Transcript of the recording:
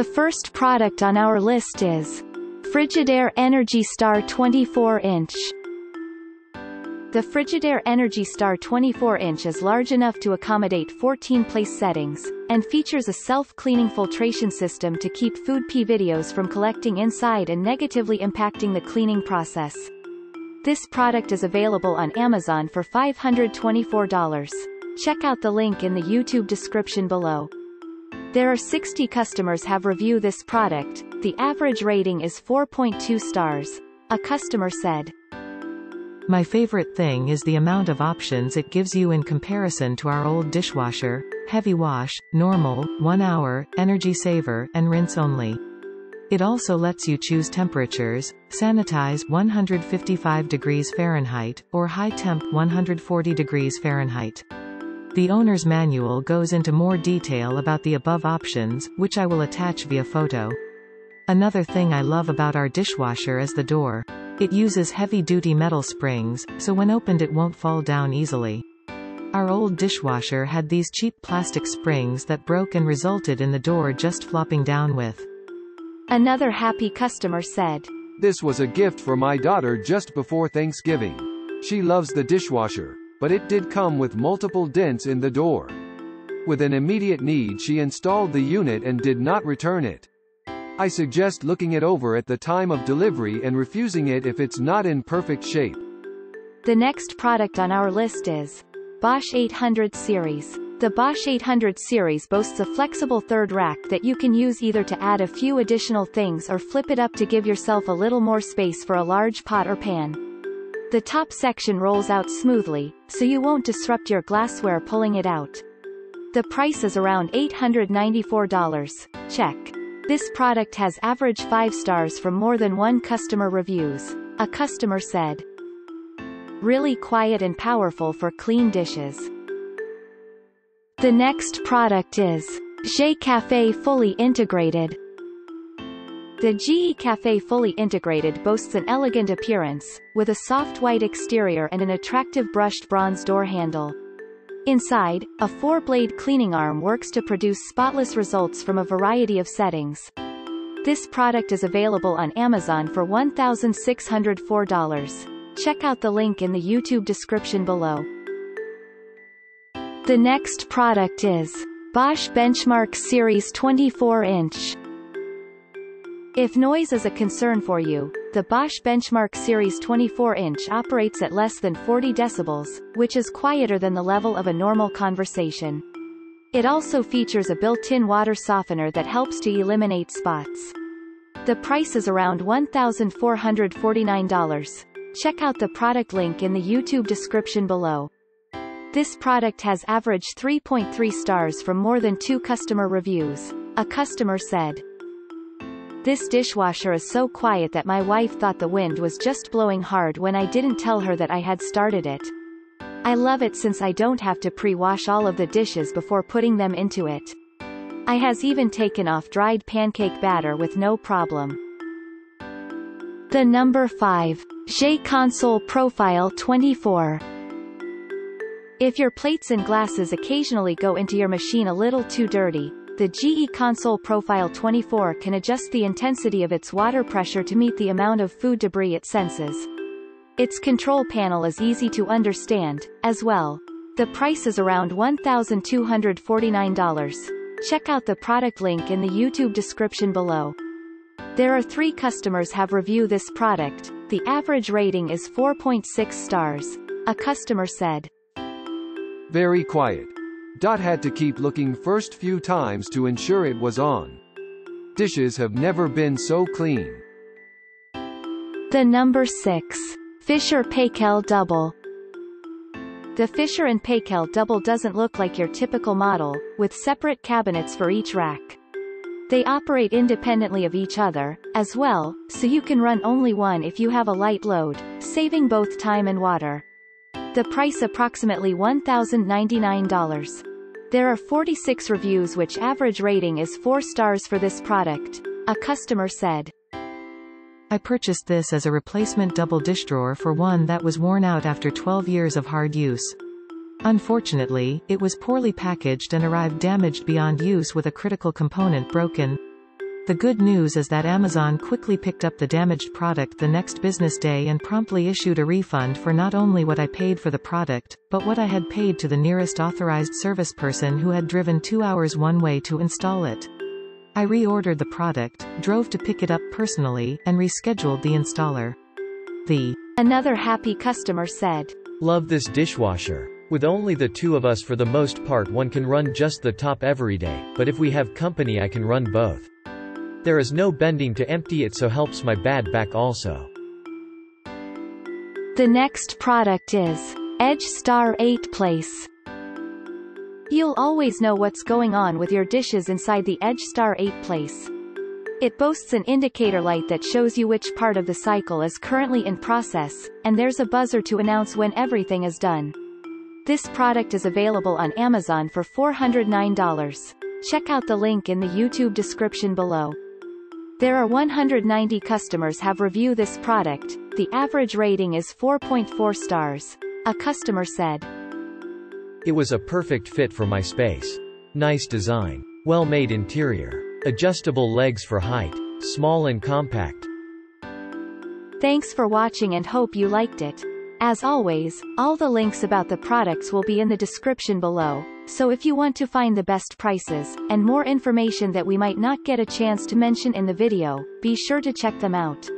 The first product on our list is Frigidaire Energy Star 24-inch. The Frigidaire Energy Star 24-inch is large enough to accommodate 14 place settings, and features a self-cleaning filtration system to keep food pee videos from collecting inside and negatively impacting the cleaning process. This product is available on Amazon for $524. Check out the link in the YouTube description below. There are 60 customers have reviewed this product, the average rating is 4.2 stars. A customer said, My favorite thing is the amount of options it gives you in comparison to our old dishwasher, heavy wash, normal, 1 hour, energy saver, and rinse only. It also lets you choose temperatures, sanitize 155 degrees Fahrenheit, or high temp 140 degrees Fahrenheit. The owner's manual goes into more detail about the above options, which I will attach via photo. Another thing I love about our dishwasher is the door. It uses heavy-duty metal springs, so when opened it won't fall down easily. Our old dishwasher had these cheap plastic springs that broke and resulted in the door just flopping down with. Another happy customer said, This was a gift for my daughter just before Thanksgiving. She loves the dishwasher but it did come with multiple dents in the door. With an immediate need she installed the unit and did not return it. I suggest looking it over at the time of delivery and refusing it if it's not in perfect shape. The next product on our list is Bosch 800 series. The Bosch 800 series boasts a flexible third rack that you can use either to add a few additional things or flip it up to give yourself a little more space for a large pot or pan. The top section rolls out smoothly, so you won't disrupt your glassware pulling it out. The price is around $894. Check. This product has average 5 stars from more than one customer reviews. A customer said, Really quiet and powerful for clean dishes. The next product is GE Cafe Fully Integrated. The GE Cafe Fully Integrated boasts an elegant appearance, with a soft white exterior and an attractive brushed bronze door handle. Inside, a four-blade cleaning arm works to produce spotless results from a variety of settings. This product is available on Amazon for $1,604. Check out the link in the YouTube description below. The next product is Bosch Benchmark Series 24-inch. If noise is a concern for you, the Bosch Benchmark Series 24-inch operates at less than 40 decibels, which is quieter than the level of a normal conversation. It also features a built-in water softener that helps to eliminate spots. The price is around $1,449. Check out the product link in the YouTube description below. This product has averaged 3.3 stars from more than two customer reviews. A customer said, this dishwasher is so quiet that my wife thought the wind was just blowing hard when I didn't tell her that I had started it. I love it since I don't have to pre-wash all of the dishes before putting them into it. I has even taken off dried pancake batter with no problem. The number 5. GE Console Profile 24 If your plates and glasses occasionally go into your machine a little too dirty, the GE Console Profile 24 can adjust the intensity of its water pressure to meet the amount of food debris it senses. Its control panel is easy to understand, as well. The price is around $1,249. Check out the product link in the YouTube description below. There are three customers have reviewed this product. The average rating is 4.6 stars. A customer said. Very quiet. Dot had to keep looking first few times to ensure it was on. Dishes have never been so clean. The number 6. Fisher Paykel Double The Fisher and Paykel Double doesn't look like your typical model, with separate cabinets for each rack. They operate independently of each other, as well, so you can run only one if you have a light load, saving both time and water. The price approximately $1,099. There are 46 reviews which average rating is 4 stars for this product. A customer said. I purchased this as a replacement double dish drawer for one that was worn out after 12 years of hard use. Unfortunately, it was poorly packaged and arrived damaged beyond use with a critical component broken. The good news is that Amazon quickly picked up the damaged product the next business day and promptly issued a refund for not only what I paid for the product, but what I had paid to the nearest authorized service person who had driven two hours one way to install it. I reordered the product, drove to pick it up personally, and rescheduled the installer. The Another happy customer said. Love this dishwasher. With only the two of us for the most part one can run just the top every day, but if we have company I can run both. There is no bending to empty it so helps my bad back also. The next product is Edge Star 8 Place. You'll always know what's going on with your dishes inside the Edge Star 8 Place. It boasts an indicator light that shows you which part of the cycle is currently in process, and there's a buzzer to announce when everything is done. This product is available on Amazon for $409. Check out the link in the YouTube description below. There are 190 customers have review this product, the average rating is 4.4 stars. A customer said. It was a perfect fit for my space. Nice design. Well-made interior. Adjustable legs for height. Small and compact. Thanks for watching and hope you liked it. As always, all the links about the products will be in the description below, so if you want to find the best prices, and more information that we might not get a chance to mention in the video, be sure to check them out.